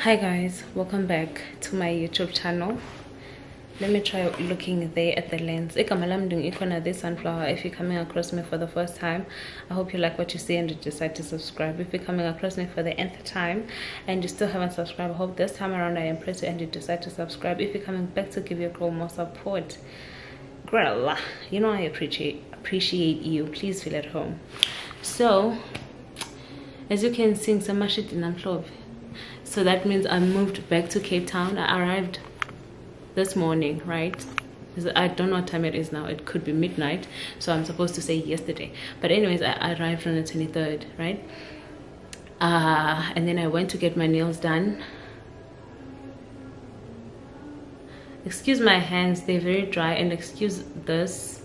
hi guys welcome back to my youtube channel. Let me try looking there at the lens. This sunflower. If you're coming across me for the first time i hope you like what you see and you decide to subscribe. If you're coming across me for the nth time and you still haven't subscribed i hope this time around i impress you and you decide to subscribe. If you're coming back to give your girl more support girl you know i appreciate appreciate you. Please feel at home. So as you can see some shit in so that means i moved back to cape town i arrived this morning right I don't know what time it is now. It could be midnight. So I'm supposed to say yesterday. But anyways, I arrived on the 23rd, right? Uh, and then I went to get my nails done. Excuse my hands, they're very dry. And excuse this.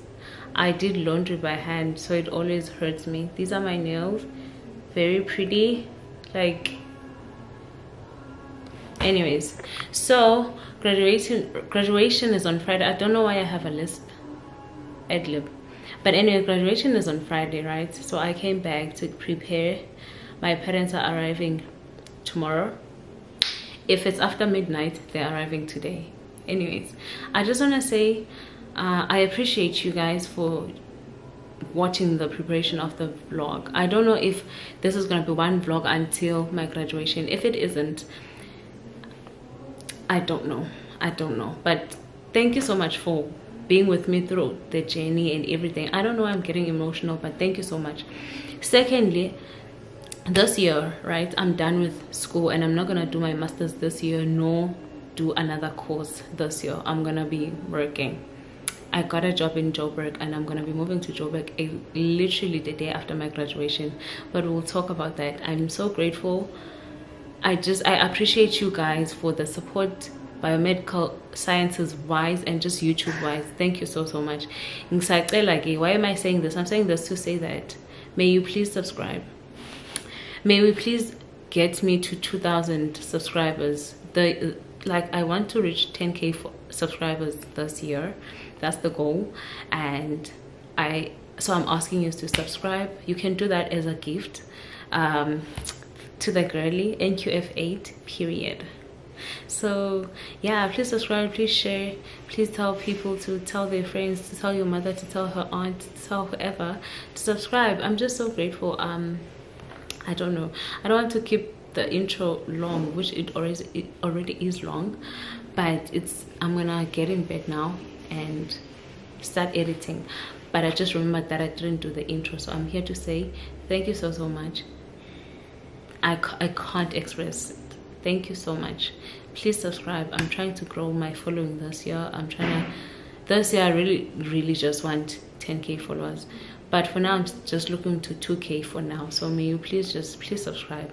I did laundry by hand, so it always hurts me. These are my nails. Very pretty. Like, anyways. So graduation graduation is on friday. I don't know why i have a lisp adlib but anyway graduation is on friday right? So i came back to prepare. My parents are arriving tomorrow. If it's after midnight they're arriving today. Anyways i just want to say uh, i appreciate you guys for watching the preparation of the vlog. I don't know if this is going to be one vlog until my graduation. If it isn't I don't know. I don't know. But thank you so much for being with me through the journey and everything. I don't know I'm getting emotional, but thank you so much. Secondly, this year, right, I'm done with school and I'm not going to do my master's this year nor do another course this year. I'm going to be working. I got a job in Joburg and I'm gonna be moving to Joburg literally the day after my graduation but we'll talk about that I'm so grateful I just I appreciate you guys for the support biomedical sciences wise and just YouTube wise. Thank you so so much. Why am I saying this? I'm saying this to say that may you please subscribe. May we please get me to 2,000 subscribers. The like I want to reach 10k subscribers this year. That's the goal, and I so I'm asking you to subscribe. You can do that as a gift. Um, to the girly nqf8 period. So yeah please subscribe please share please tell people to tell their friends to tell your mother to tell her aunt to tell whoever to subscribe. I'm just so grateful um i don't know. I don't want to keep the intro long which it already it already is long but it's i'm gonna get in bed now and start editing. But i just remembered that i didn't do the intro so i'm here to say thank you so so much I, I can't express it. Thank you so much. Please subscribe. I'm trying to grow my following this year. I'm trying to, this year I really, really just want 10k followers. But for now, I'm just looking to 2k for now. So may you please just, please subscribe.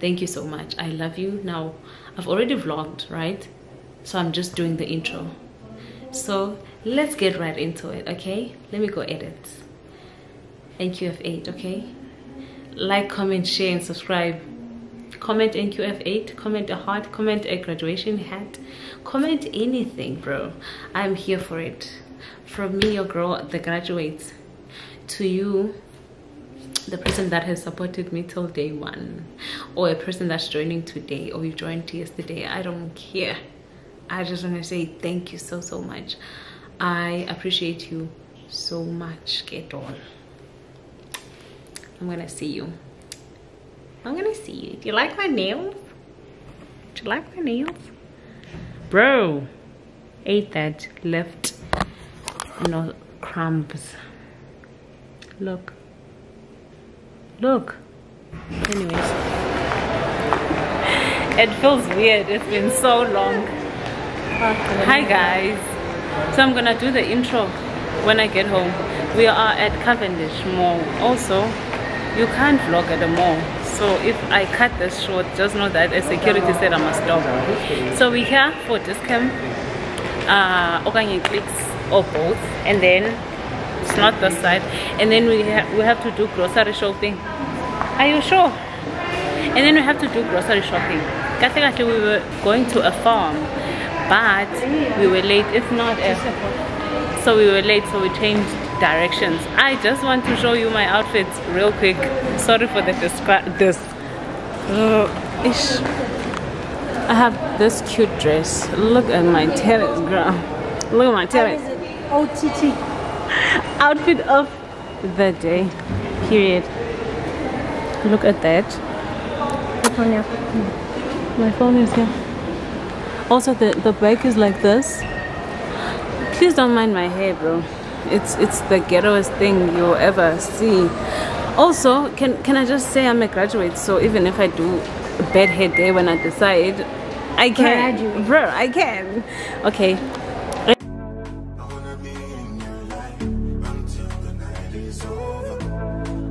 Thank you so much. I love you. Now, I've already vlogged, right? So I'm just doing the intro. So let's get right into it, okay? Let me go edit. Thank you, F8, okay? Like comment share and subscribe. Comment nqf8 comment a heart comment a graduation hat comment anything bro. I'm here for it. From me your girl the graduates to you the person that has supported me till day one or a person that's joining today or you joined yesterday. I don't care. I just want to say thank you so so much. I appreciate you so much. Get on I'm gonna see you. I'm gonna see you. Do you like my nails? Do you like my nails? Bro, ate that left, no crumbs. Look. Look. Anyways. it feels weird. It's been so long. Hi guys. So I'm gonna do the intro when I get home. We are at Cavendish Mall. Also, you can't vlog at the mall. So if i cut this short just know that a security said i must stop. So we're here for Dis-Chem. Uh organic clicks or both and then it's not the side. And then we have we have to do grocery shopping. Are you sure? And then we have to do grocery shopping. Actually we were going to a farm but we were late if not so we were late so we changed directions i just want to show you my outfits real quick sorry for the this uh, Ish. I have this cute dress. Look at my terrace, girl. Look at my terrace. OTT. Outfit of the day. Period. Look at that. My phone is here. Also, the the back is like this. Please don't mind my hair, bro. It's it's the ghettoest thing you'll ever see. Also, can can I just say I'm a graduate, so even if I do a bad hair day when I decide, I can, Graduate. bro. I can. Okay. I wanna be in your life until the night is over.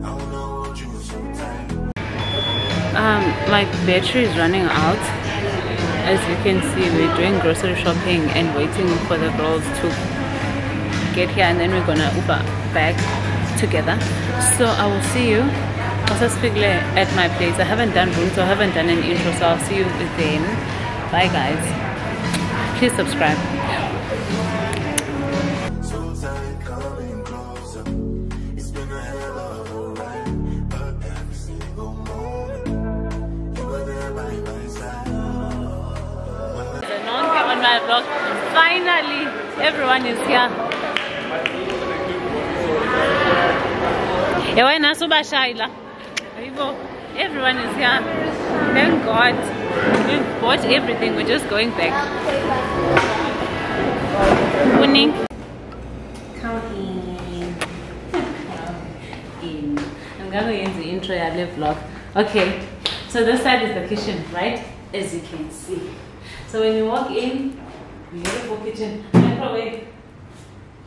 I wanna hold you so tight. Um, my battery is running out. As you can see, we're doing grocery shopping and waiting for the girls to get here, and then we're gonna Uber back together. So I will see you. At my place. I haven't done room, so I haven't done an intro, so I'll see you then. Bye, guys. Please subscribe. Finally, everyone is closer. It's been a hell of a ride, but every single moment you were there by my side. on my vlog. Finally, everyone is here. Yeah, Shaila? Ayibo, Everyone is here. Thank God. We've bought everything. We're just going back. Winning. Come in. I'm gonna the intro ya le vlog. Okay, so this side is the kitchen, right? As you can see. So when you walk in, beautiful kitchen, microwave,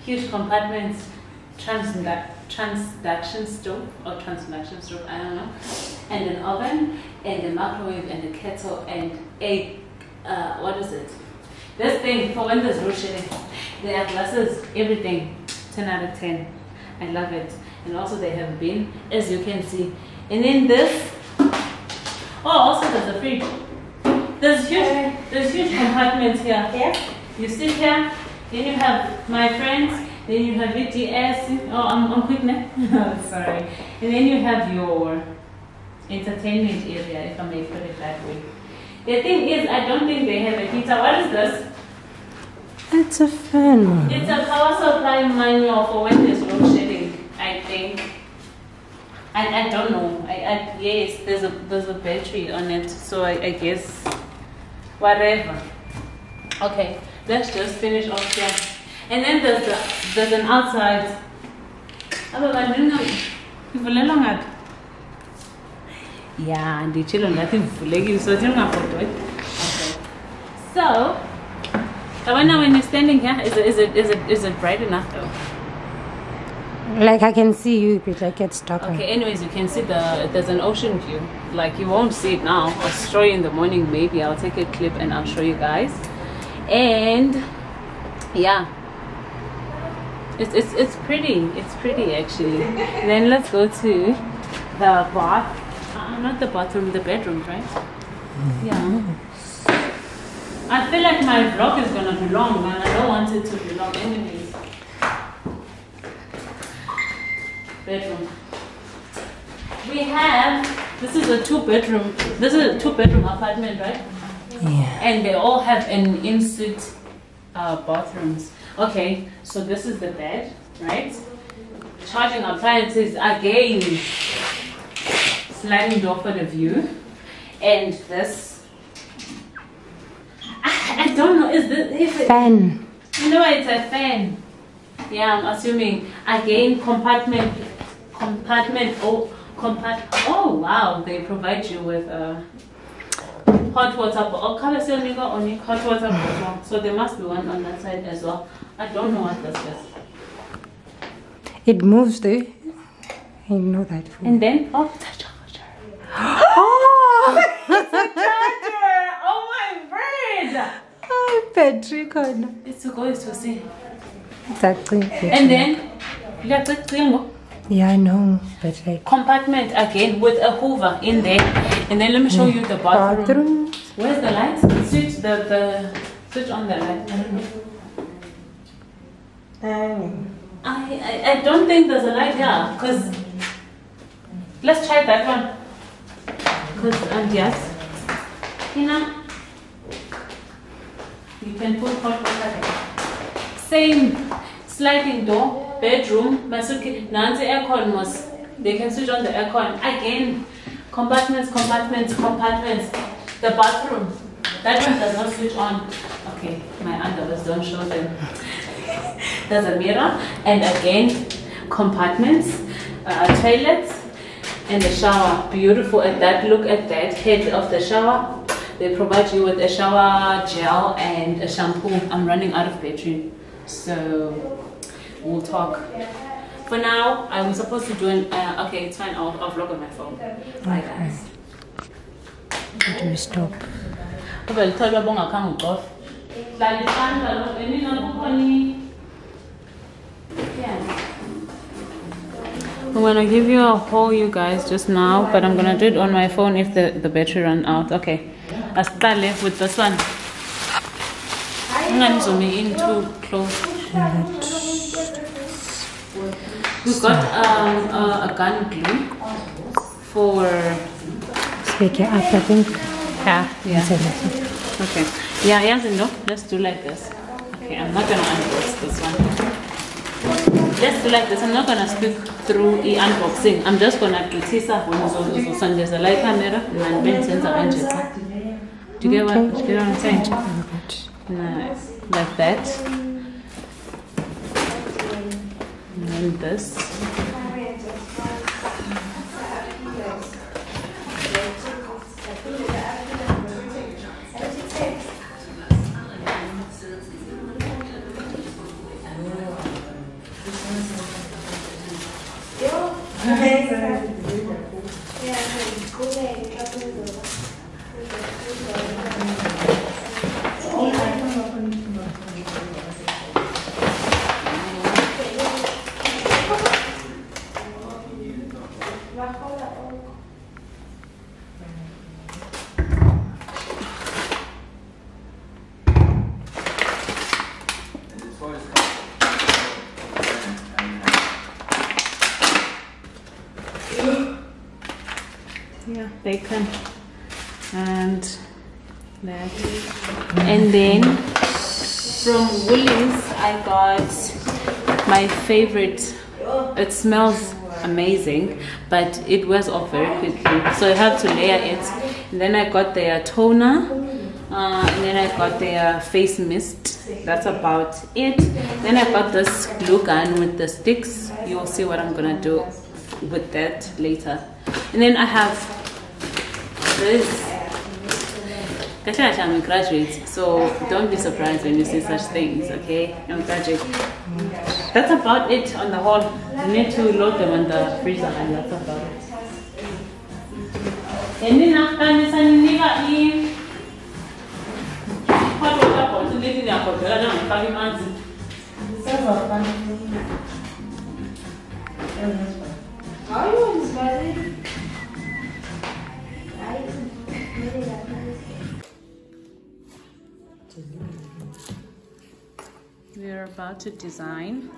huge compartments, transduct, transduction stove or transduction stove, I don't know, and an oven, and a microwave, and a kettle, and a uh, what is it? This thing for when there's load shedding. They have glasses, everything, 10 out of 10. I love it. And also they have bin, as you can see. And then this, oh, also there's a fridge. There's huge, there's huge compartments here. Yeah. You sit here, then you have my friends, then you have VTS. Oh, I'm, I'm quick now. Oh, sorry. And then you have your entertainment area, if I may put it that way. The thing is, I don't think they have a heater. What is this? It's a fan. It's a power supply manual for when there's load shedding, I think. I, I don't know. I, I yes, there's a there's a battery on it, so I, I guess whatever. Okay, let's just finish off here. And then there's the, there's an outside. Otherwise, you know, ivulelwa ngaphi? Yeah, nditshilo ngathi ivulekile so thina ungafotoi. Okay. So, Tawana, when you're standing here, is it, is it, is it, is it bright enough though? Like I can see you, but I get stuck on. Okay, anyways, you can see the, there's an ocean view. Like you won't see it now. I'll show you in the morning maybe. I'll take a clip and I'll show you guys. And yeah. It's, it's, it's pretty. It's pretty actually. then let's go to the bath. Uh, not the bathroom, the bedroom, right? Yeah. I feel like my vlog is gonna be long and I don't want it to be long anyways. Bedroom. We have this is a two bedroom this is a two bedroom apartment, right? Yeah. And they all have an in-suite uh, bathrooms. Okay, so this is the bed, right? Charging appliances again. Sliding door for the view. And this. I, I don't know, is this if it, Fan. you know it's a fan. Yeah, I'm assuming again compartment compartment oh compart oh wow they provide you with a hot water bottle. Oh Kabeselnika only hot water bottle. So there must be one on that side as well. I don't know what this is. It moves though. I know that. And then oh the charger. Oh! it's a Charger! Oh my word! oh, corner. It's to go to see. Exactly. And then liyacicingo. Oh. Yeah, I know, but like compartment again with a hoover in there. And then let me show you the bathroom. bathroom. Where's the light? Switch the, the switch on the light. I. I, I, I don't think there's a light here because let's try that one. Because and um, yes, Tina, you can put hot water. Same sliding door, bedroom, suitcase. Nancy aircon was. They can switch on the aircon again. Compartments, compartments, compartments. The bathroom. That one does not switch on. Okay, my underwears don't show them. There's a mirror, and again, compartments, uh, toilets, and the shower. Beautiful at that. Look at that head of the shower. They provide you with a shower gel and a shampoo. I'm running out of battery, so we'll talk. For now, I'm supposed to do an. Uh, okay, it's fine. I'll, I'll vlog on my phone. Bye, guys. How do we stop? ube lithole babongakhange ucofe hlala isandla lo eninakukhoni I'm gonna give you a haul, you guys, just now, but I'm gonna do it on my phone if the, the battery run out. Okay, I start with this one. I'm gonna zoom in too close. We got um, a, a gun glue for Speak it up, I think. yeah, yeah. Okay. Yeah, yes no. Let's do like this. Okay, I'm not gonna unbox this one. Let's do like this. I'm not gonna speak through the unboxing. I'm just gonna gqithisa uzosondeza la camera and benzenza kanje cha. Do you get what, do you get what I'm saying? Nice. Like that. Then this. Yeah, bacon and that. And then from Woolies, I got my favorite. It smells amazing, but it wears off very quickly, so I have to layer it. And then I got their toner, uh, and then I got their face mist. That's about it. Then I got this glue gun with the sticks. You'll see what I'm gonna do with that later. And then I have this. Kacha I'm a graduate, so don't be surprised when you see such things, okay? I'm a graduate. That's about it on the whole. You need to load them on the freezer and that's about it. Endinakukanyisa ninika i hot water bottle leti ndiyakhokhela njengandifaka imanzi. We are about to design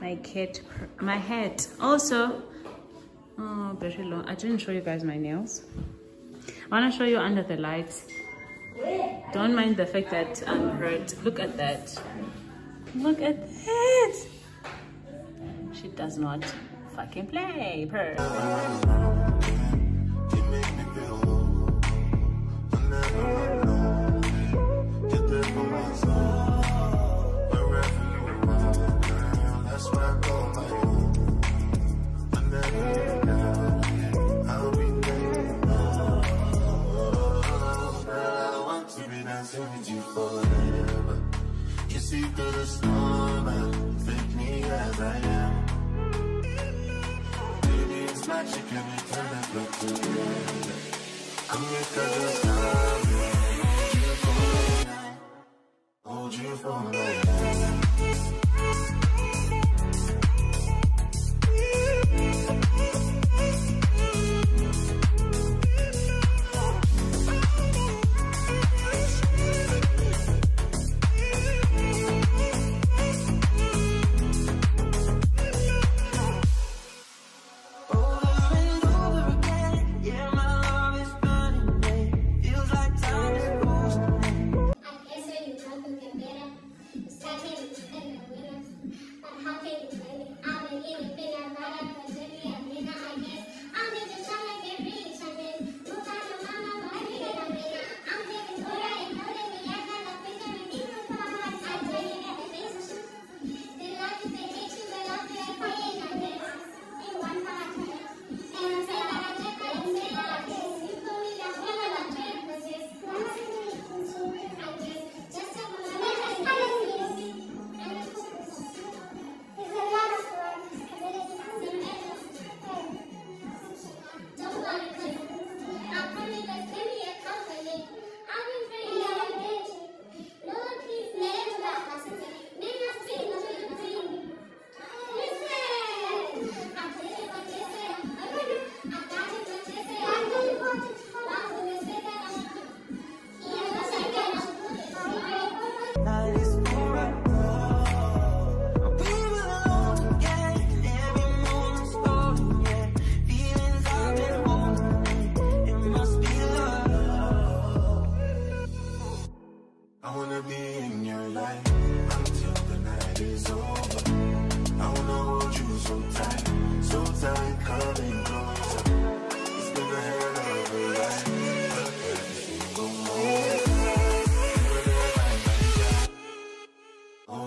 my kit, my head. Also, oh, very long. I didn't show you guys my nails. I want to show you under the lights. Don't mind the fact that I'm hurt. Look at that. Look at that. She does not fucking play. Purr. You forever. You see through the storm and take me as I am. Baby, it's magic and we turn that look together. Come here, cause I hold you for right now.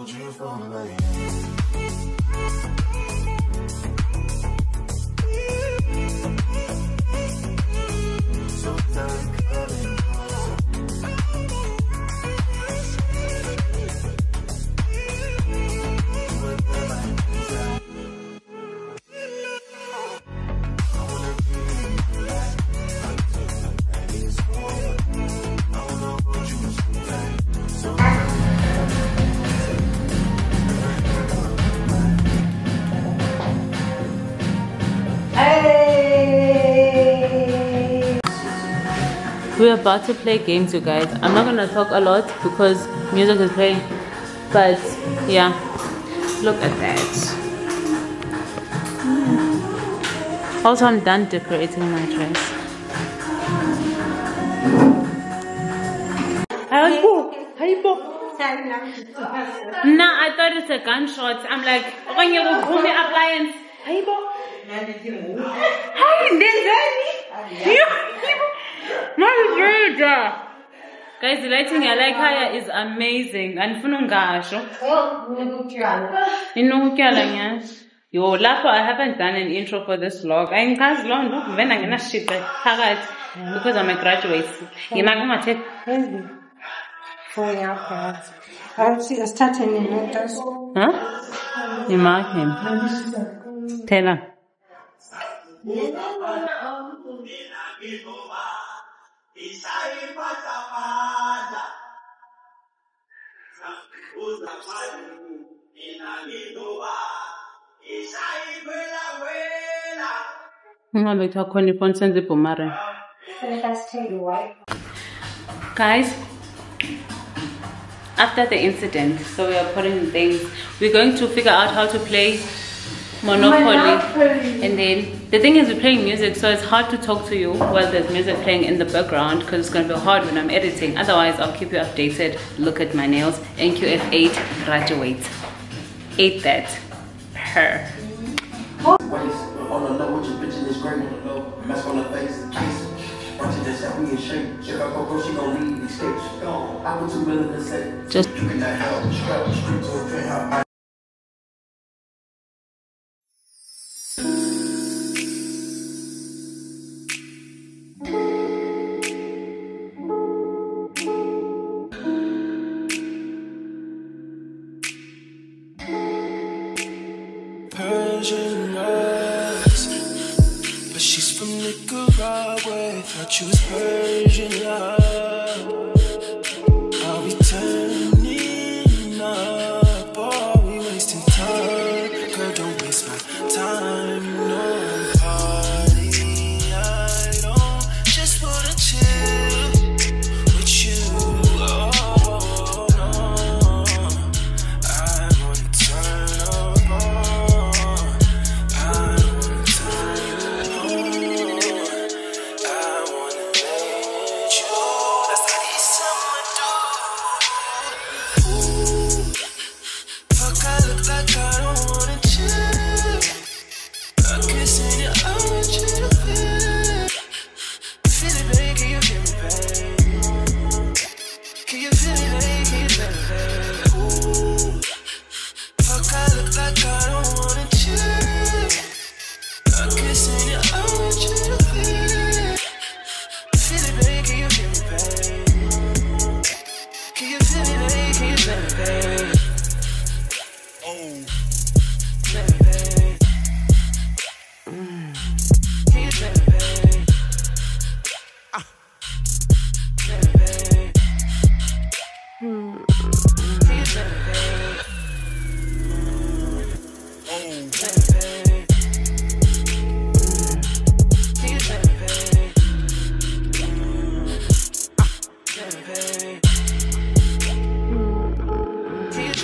dream gonna night. We're about to play games you guys i'm not gonna talk a lot because music is playing but yeah look at that also i'm done decorating my dress Nah, I thought it's a gunshot. I'm like, when you go me appliance. Hayibo. Hayi ndenzeni? Marida. Guys, the lighting yalayikhaya is amazing. Andifuna ungasho. Inokutyala nyasha. Yo, lapho I haven't done an intro for this vlog. Ayingichazi loo nto, vele angenashite phakathi because I'm a graduate. Yima kungathe Phone yakho. Awuthi asithathe nenotas. Guys, after the incident, so we are putting things, we're going to figure out how to play Monopoly. And then the thing is, we're playing music, so it's hard to talk to you while there's music playing in the background because it's going to be hard when I'm editing. Otherwise, I'll keep you updated. Look at my nails. NQF8 graduates. Ate that. Her. waist. On the low, with your bitch in this gray on the low. Mask on the face, case. Watching this out, we in shape. Check out Coco, she gon' leave, escape. She gone. I was too willing to say. Just You can that hell, strap the street to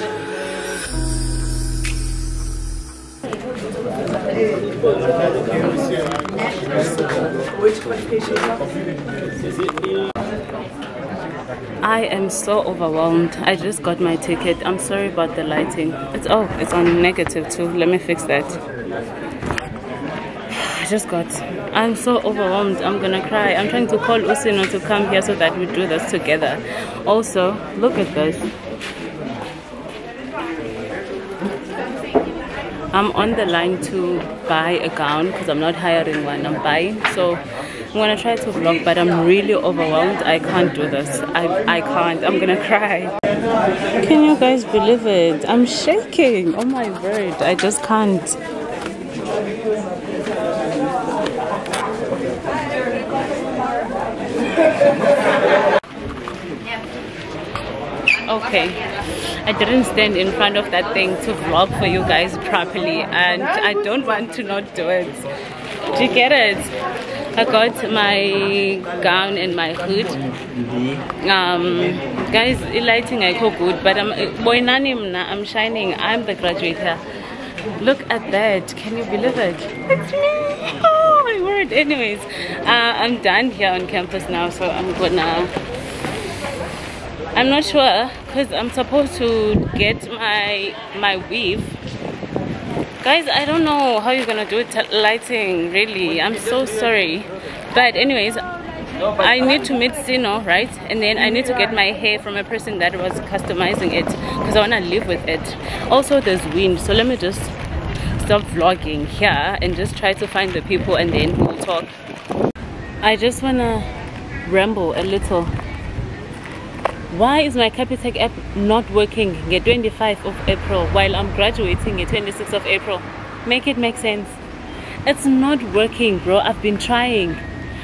I am so overwhelmed. I just got my ticket. I'm sorry about the lighting. It's oh, it's on negative too. Let me fix that. I just got. I'm so overwhelmed. I'm gonna cry. I'm trying to call Usino to come here so that we do this together. Also, look at this. I'm on the line to buy a gown because I'm not hiring one. I'm buying. So I'm gonna try to vlog, but I'm really overwhelmed. I can't do this. I I can't. I'm gonna cry. Can you guys believe it? I'm shaking. Oh my word! I just can't. Okay, I didn't stand in front of that thing to vlog for you guys properly, and I don't want to not do it. Do you get it? I got my gown and my hood. Um, guys, lighting I cook good, but I'm I'm shining. I'm the graduate. Look at that! Can you believe it? It's me! Oh my word! Anyways, uh, I'm done here on campus now, so I'm gonna. I'm not sure because I'm supposed to get my my weave. Guys i don't know how you're gonna do it uh, lighting really. I'm so sorry. But anyways i need to meet sino right? And then i need to get my hair from a person that was customizing it because i want to live with it. Also there's wind so let me just stop vlogging here and just try to find the people and then we'll talk. I just want to ramble a little why is my capitec app not working? Get 25th of april while i'm graduating at 26th of april. Make it make sense. It's not working bro. I've been trying.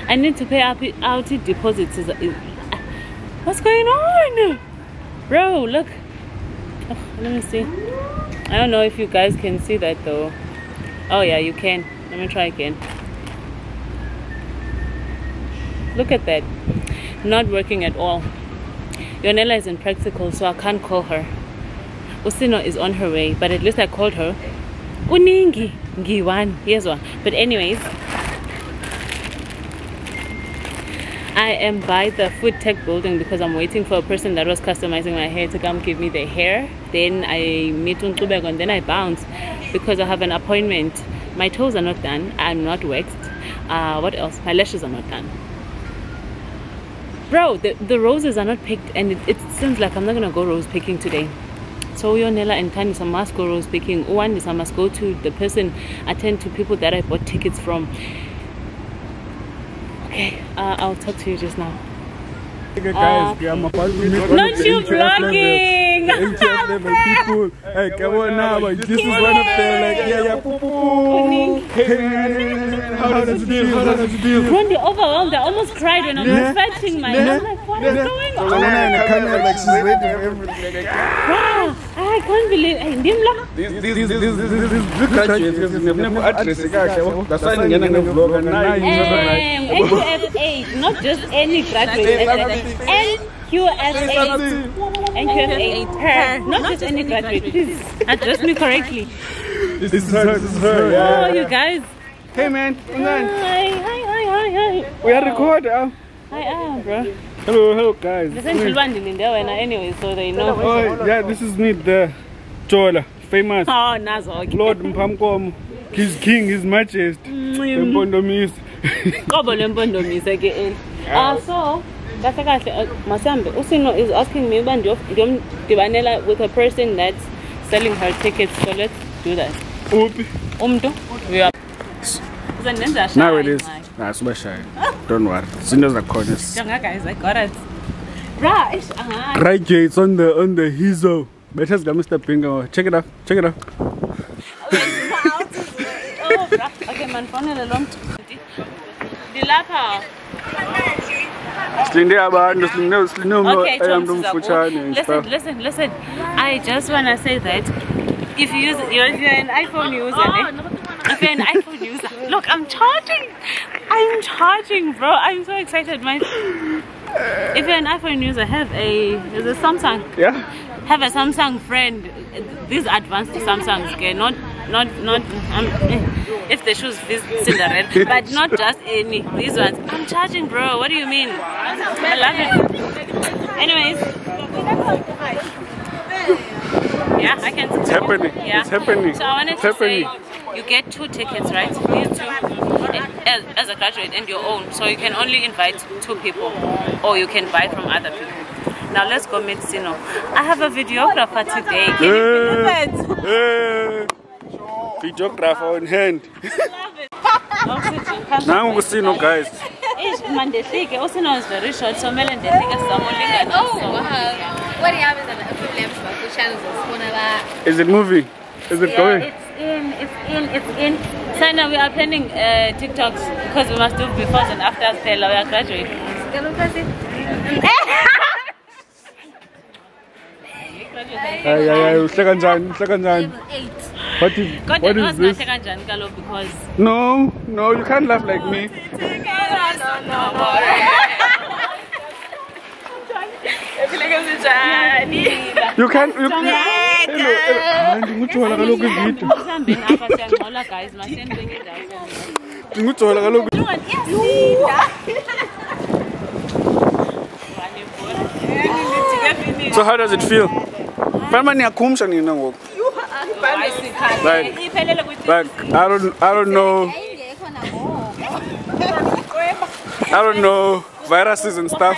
I need to pay out deposits. What's going on? Bro look. Oh, let me see. I don't know if you guys can see that though. Oh yeah you can. Let me try again. Look at that. Not working at all Yonela is in practical, so I can't call her. Usino is on her way, but at least I called her. Uningi, Ngiwan, here's one. But anyways, I am by the food tech building because I'm waiting for a person that was customizing my hair to come give me the hair. Then I meet Untubego and then I bounce because I have an appointment. My toes are not done. I'm not waxed. Uh, what else? My lashes are not done bro the, the roses are not picked and it, it seems like i'm not gonna go rose picking today. So yonela and Kandisa must go rose picking. One is i must go to the person attend to people that i bought tickets from. Okay uh, i'll talk to you just now Okay, guys, uh, I'm about to meet Not you NTF level- vlogging! People. Hey, come on now, but this is one of the like, yeah, yeah, poo, poo, poo. Hey, how does it feel? How does it feel? when they're overwhelmed i almost cried when i was Yeah. fetching my Yeah. i'm like what is going So on when I'm in the camera, like she's ready for everything. Like, wow i can't believe hey, ndimla this, this, this, this, this, this, this graduates, because they've never addressed it, kahle. That's why I'm getting a vlog and now you never like. NQF8, not just any graduate. NQF8. NQF8 her, not just any graduate. Please address me correctly. This is her, this is her, Oh, yeah. you guys. Hey man, come on. Hi, hi, hi, hi, hi. We are recording. huh? Hi, ah, bro. Hello, hello guys. Listen to Lwandile Ndewena anyway, so they know. Oh, yeah, this is me, the Chola, famous Oh, nazo. okay. Lord Mpamkom, his king, his majesty, Mpondomis. Qobo lempondomise ke eli. Ah, so kahle kahle uh, masambe usino is asking me uba ndiyo- ndiyomdibanela with a person that's selling her tickets so let's do that Upi. umntu uya- Uzandenza shy, Now it is. Mike. Nah, super shy. Don't worry. Zintos zakhona. Jonga guys, I got it. Right. ish, aha. Right, Jay, it's on the on the hizo. Better got Mr. Bingo. Check it out. Check it out. Oh, bra. Okay, man, phone lo mntu. Ndilapha. Silinde abantu, silinde silinde umuntu Okay, Tom, abantu siza omfutshane listen, listen, listen. I just wanna say that if you use, you're, if you're an iPhone user, eh? if you're an iPhone user, look, I'm charging. I'm charging, bro. I'm so excited, man. If you're an iPhone user, have a is a Samsung. Yeah. Have a Samsung friend. These advanced Samsungs, okay? Not, not, not. Um, eh, if the shoes fit Cinderella, but not just any. These ones. I'm charging, bro. What do you mean? I love it. Anyways. Yeah, I can. It's happening. Yeah. It's happening. So I wanted It's to happening. say, you get two tickets, right? These two, as, as a graduate, and your own. So you can only invite two people, or you can buy from other people. Now let's go meet Sino. I have a videographer today. Can you believe it? Hey. Videographer on hand. Oxygen, come. Nangu kusino guys. Ish, man. Usino is very short, so mele ndehlike sizamulingana. Oh, wow. What happens on the problem about the channels of Is it moving? Is it Yeah, going? It's in, it's in, it's in. Sana, we are planning uh, TikToks because we must do befores and afters. Phela, we are graduating. Hayi hayi hayi uhle kanjani? Uhle kanjani? Eight. What is kodwa what is nosingahle this? kanjani kaloku because No, no, you can't laugh like me. You can't. You, you, hello, hello. Ndingujola kaloku ividiyo. sihambeni apha siyangxola guys masiyenze ngendawo Ndingujola kaloku. So how does it feel? Fanele niyakhumsha nina ngoku. Like- iphelele Like I don't I don't know I don't know viruses and stuff.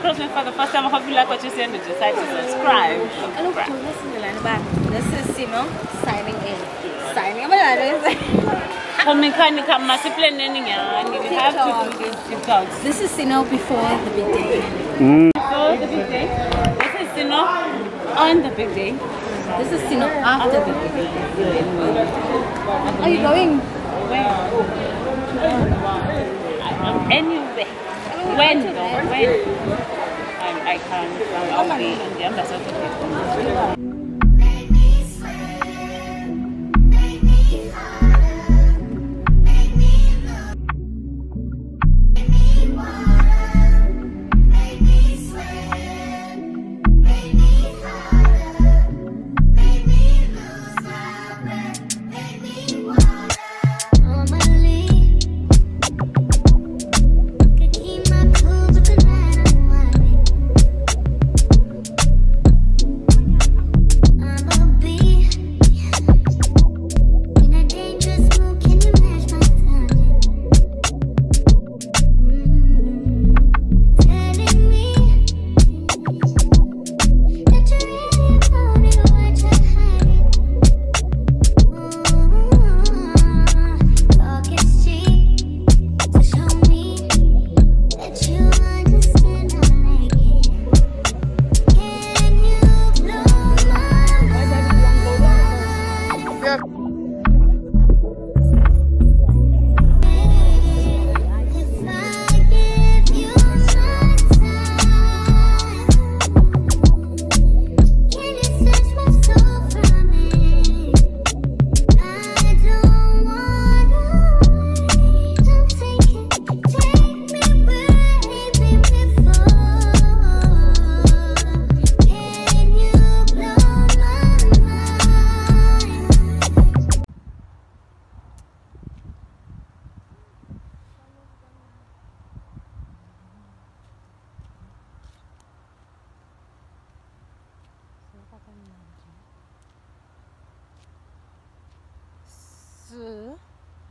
across me for the first time i hope you like what you see and decide to subscribe Hello, listen to Lana This is Sino signing in. Signing. What are you komikhanika masiplaneni nyani we have to do these tiktoks This is Sino before the big day. so the big day this is Sino on the big day This is Sino after the big day. Are you going? where anyway when? When? I, I can't I'll be in the ambassador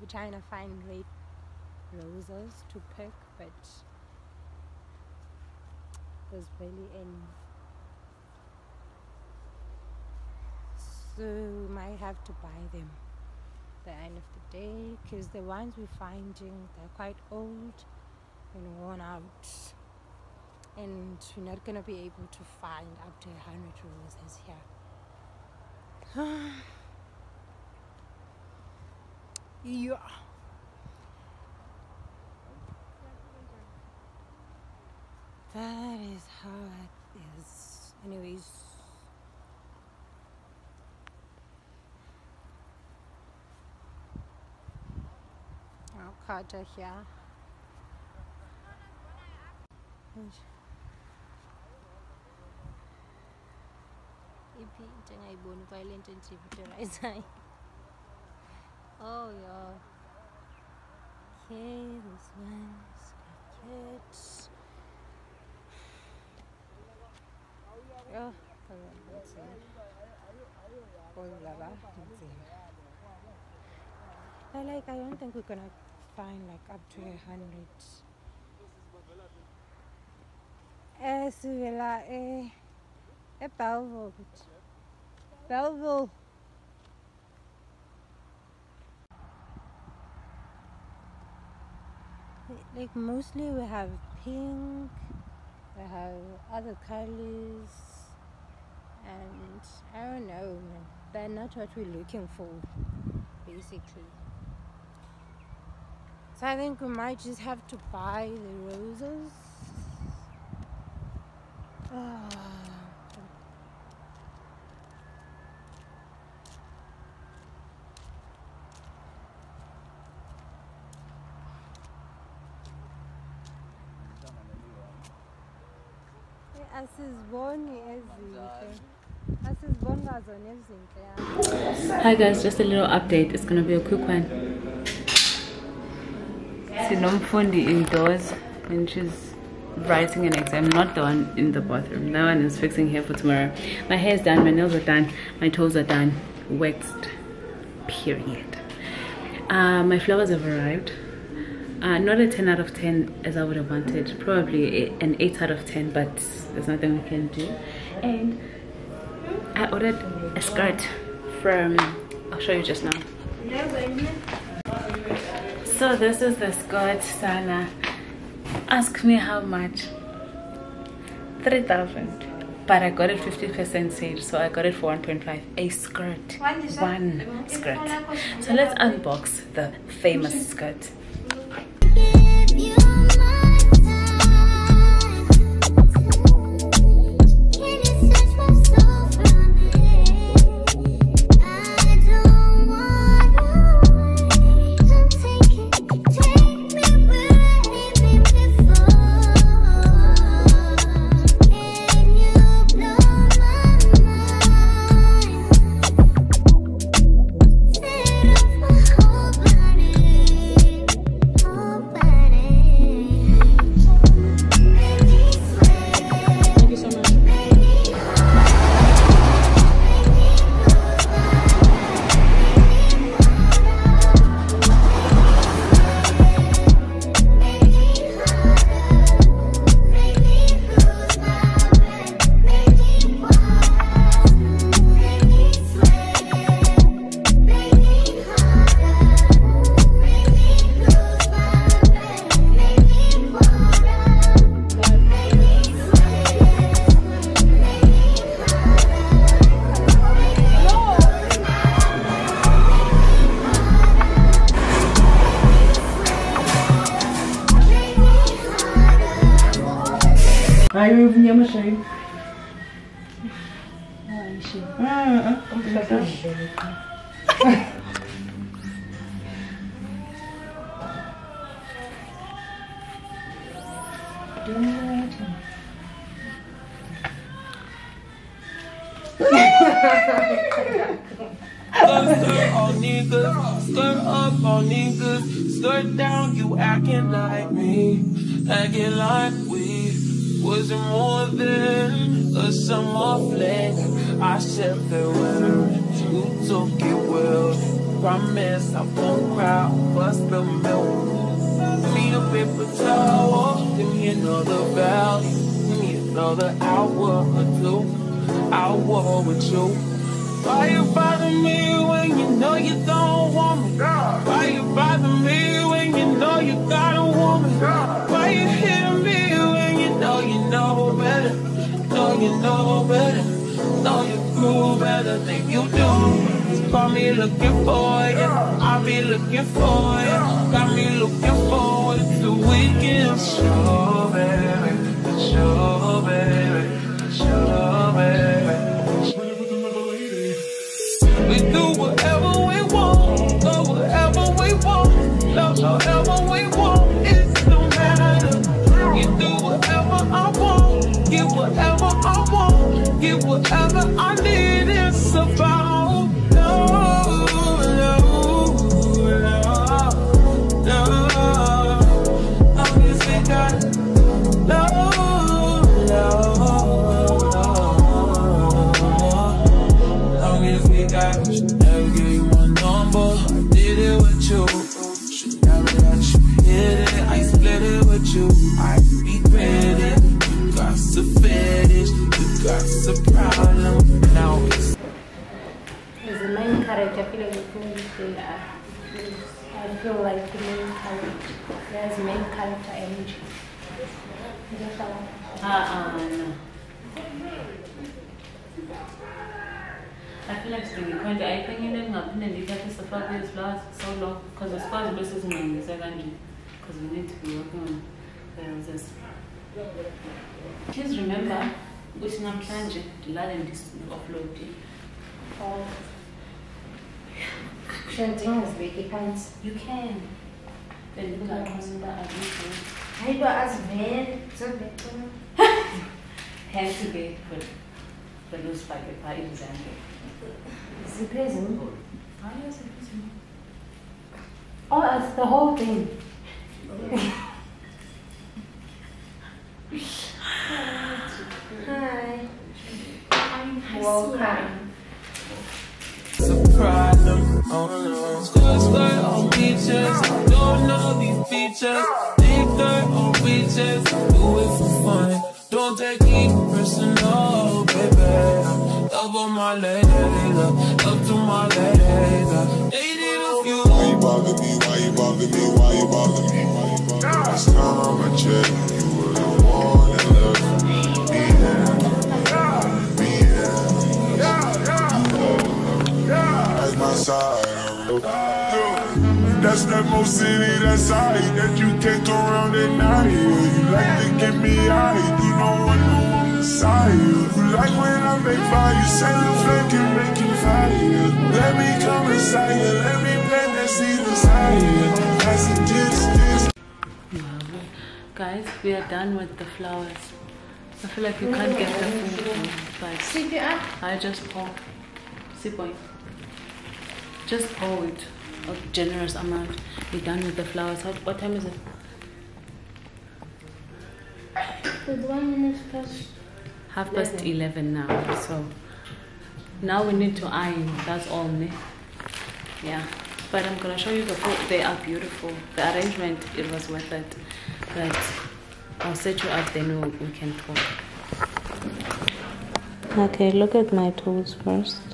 trying to find red roses to pick, but there's barely any. So, we might have to buy them the end of the day because the ones we're finding they're quite old and worn out. And we're not gonna be able to find up to a hundred roses here. Yeah. That is how it is. Anyways. Oh, Cut her here. Iphi into engayiboni kwale nto endiyivisualizayo. Oh yeah. Okay, this one's good. Oh. Oh, lava, let's see. I like, I don't think we're gonna find like up to a hundred. Eh, sivela, eh, At Belleville. Belleville. Like mostly we have pink, we have other colors, and I don't know. They're not what we're looking for, basically. So I think we might just have to buy the roses. Ah. Hi guys, just a little update. It's gonna be a quick one. Sinomfundi indoors and she's writing an exam. Not the one in the bathroom. That one is fixing hair for tomorrow. My hair is done, my nails are done, my toes are done, waxed. Period. Uh, my flowers have arrived. Uh, not a 10 out of 10 as I would have wanted. Probably an 8 out of 10, but there's nothing we can do. And I ordered a skirt from I'll show you just now. So this is the skirt Sana. Ask me how much. 3000 but I got it 50% sale so I got it for 1.5 a skirt one skirt so let's unbox the famous skirt grew better you do. Call me looking for you. I'll be looking for you. Got me looking forward to weekend. Sure, baby. Sure, baby. Sure, baby. Whatever I need. It's about Yeah. I feel like the main character. There's main character energy. Ah, uh, no. I feel like singing konke ayiphenyile kungaphinde ndithathe sifake iziflowers so long because asikwazi ube sizingqongise kanje because we need to be working on the roses please remember ukuthi namhlanje ndilale ndi-uploade all. Shanting is big pants. you can bendingaqonda uba azikho I do as very so better. hand to be but beluzifake phaa izandle Ziphezulu. hayi yasephezulu Oh, it's oh, the whole thing. Hi. Welcome. Skirt, skirt on beaches, don't know these features. Big dirt on beaches, do it for fun. Don't take it personal, baby. Love on my lady, love, to my lady. Dated a few. Why you bother me? Why you bother me? Why you bother me? Why you bother me? Last time I checked, there. My side. That's that most city, that side that you can't go around at night. You like to get me high, you know I know I'm the side. You like when I make fire, you say the flame can make you fire. Let me come inside you, let me plant that seed inside you. That's a kiss, kiss. Guys, we are done with the flowers. I feel like you can't get the food, but CPR. I just pour. See point. Just pour it a generous amount. We're done with the flowers. How, what time is it? It's one minute past. Half past eleven now. So now we need to iron. That's all, ne? Yeah. But I'm gonna show you the food. They are beautiful. The arrangement it was worth it. But I'll set you up. Then we, we can talk. Okay, look at my tools first.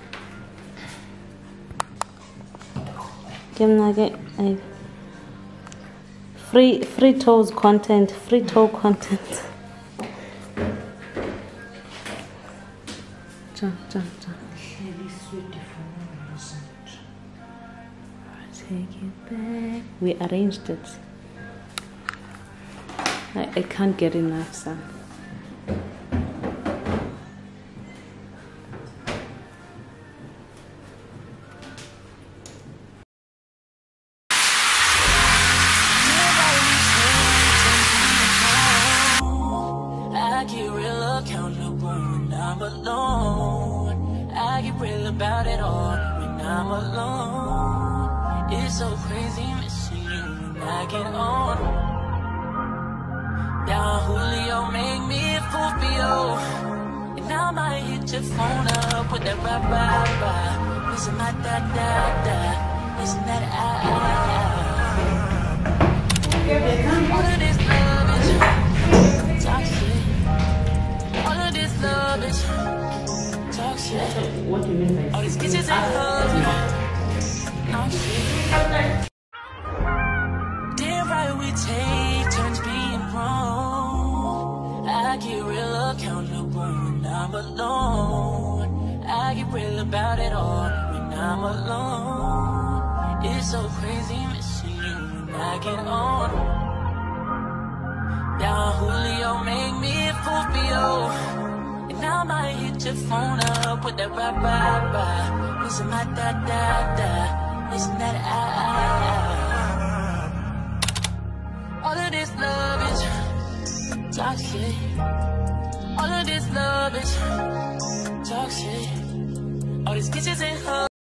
I free free toes content, free toe content. Ja, ja, ja. Take it back. We arranged it. I, I can't get enough, son. Up with that bye bye bye. Listen, my da da da. Listen, that I. All of this love is toxic. All of this love is toxic. What do you mean by All these kisses and hugs. So crazy missing you when I get on. Down Julio make me Fulvio. And I might hit your phone up with that bye bye bye. Listen, my da da da. Listen, that I. All of this love is toxic. All of this love is toxic. All these kisses and hugs.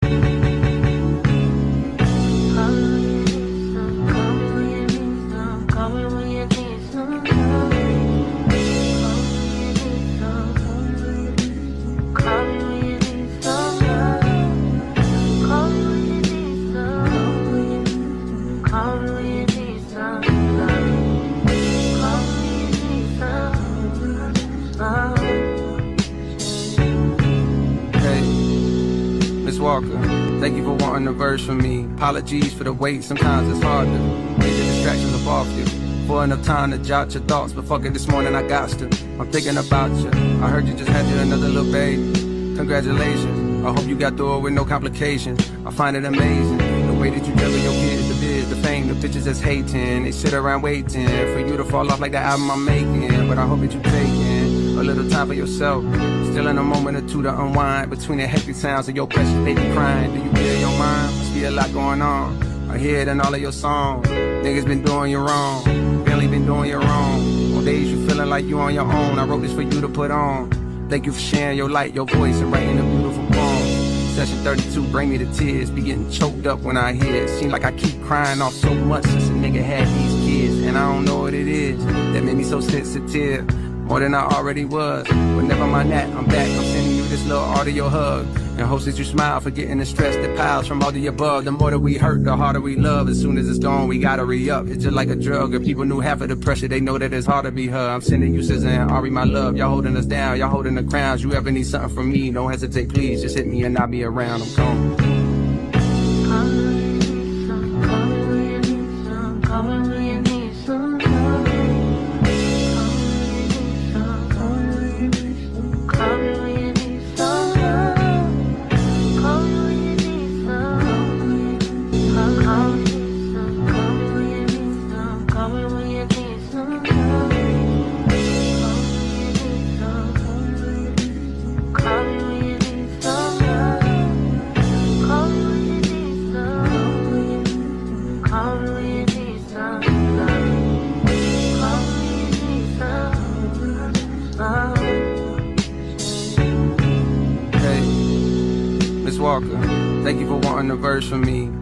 Miss Walker, Thank you for wanting a verse from me. Apologies for the wait, sometimes it's hard to get the distractions up off you. For enough time to jot your thoughts, but fuck it, this morning I got to. I'm thinking about you. I heard you just had you another little baby. Congratulations. I hope you got through it with no complications. I find it amazing the way that you juggle your kids, the biz, the fame, the bitches that's hating. They sit around waiting for you to fall off like the album I'm making. But I hope that you taking a little time for yourself. Still in a moment or two to unwind between the hectic sounds of your precious baby crying. Do you clear your mind? Must be a lot going on. I hear it in all of your songs. Niggas been doing you wrong. Barely been doing you wrong. On days you feeling like you on your own. I wrote this for you to put on. Thank you for sharing your light, your voice, and writing a beautiful poem. Session 32 bring me to tears. Be getting choked up when I hear it. Seem like I keep crying off so much since a nigga had these kids. And I don't know what it is that made me so sensitive. More than I already was. But never mind that, I'm back. I'm sending you this little audio hug. And hopes that you smile, forgetting the stress that piles from all the above. The more that we hurt, the harder we love. As soon as it's gone, we gotta re up. It's just like a drug. If people knew half of the pressure, they know that it's hard to be her. I'm sending you SZA and Ari, my love. Y'all holding us down, y'all holding the crowns. You ever need something from me, don't hesitate, please. Just hit me and I'll be around. I'm gone.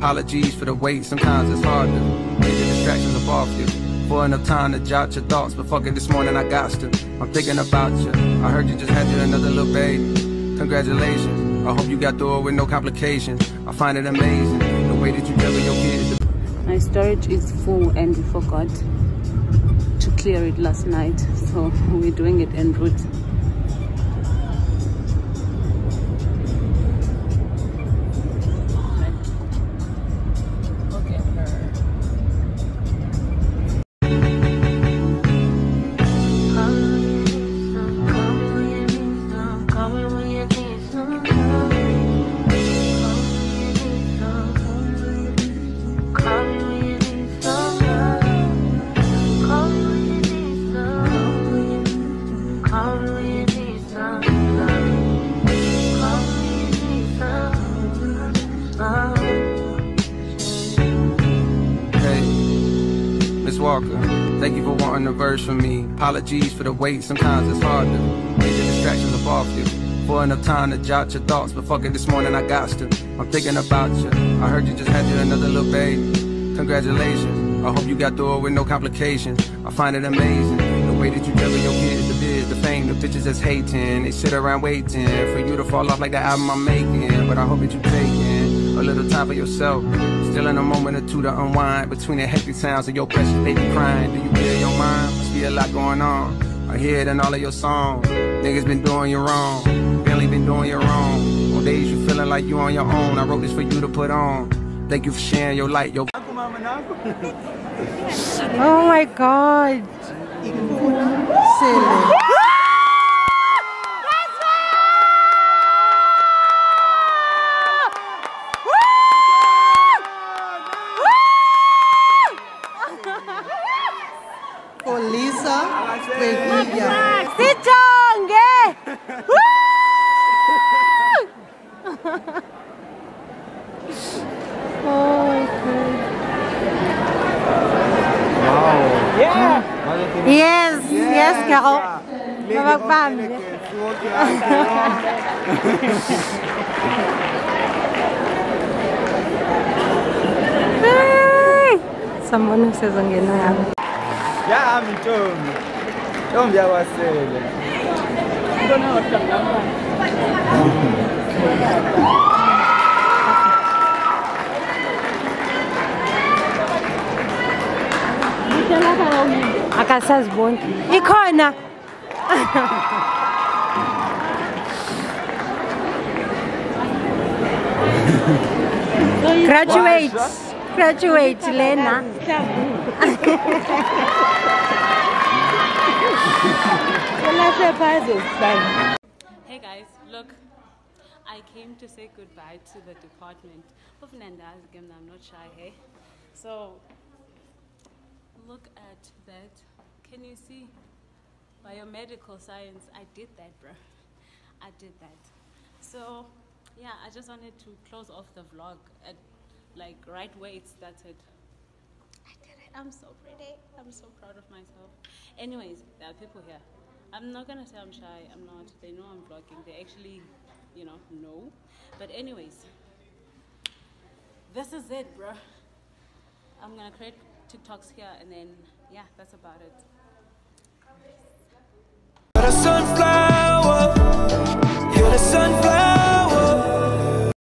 Apologies for the wait, sometimes it's hard to get the distractions up off you. For enough time to jot your thoughts, but fuck it, this morning I got to. I'm thinking about you. I heard you just had you another little baby. Congratulations. I hope you got through it with no complications. I find it amazing the way that you juggle your kids. My storage is full and we forgot to clear it last night. So we're doing it en route. Thank you for wanting a verse from me. Apologies for the wait, sometimes it's hard to the distractions up off you. For enough time to jot your thoughts, but fuck it, this morning I got to. I'm thinking about you. I heard you just had you another little baby. Congratulations. I hope you got through it with no complications. I find it amazing the way that you juggle your kids, the biz, the fame, the bitches that's hating. They sit around waiting for you to fall off like the album I'm making. But I hope that you taking a little time for yourself. Still in a moment or two to unwind between the hectic sounds of your precious baby crying. Do you clear your mind? Must be a lot going on. I hear it in all of your songs. Niggas been doing you wrong. Barely been doing you wrong. On days you feeling like you on your own. I wrote this for you to put on. Thank you for sharing your light, your Oh my god. Silly. Someone who says I'm getting out. yami ntombi ntombi yakwasele akasaziboni ikhona Graduate. Graduate, Lena. Hey guys, look, I came to say goodbye to the department. I'm not shy, hey? So, look at that. Can you see? Biomedical science. I did that, bro. I did that. So, yeah, I just wanted to close off the vlog at like right where it started. I'm so pretty. I'm so proud of myself. Anyways, there are people here. I'm not gonna say I'm shy. I'm not. They know I'm vlogging. They actually, you know, know. But anyways, this is it, bro. I'm gonna create TikToks here, and then yeah, that's about it.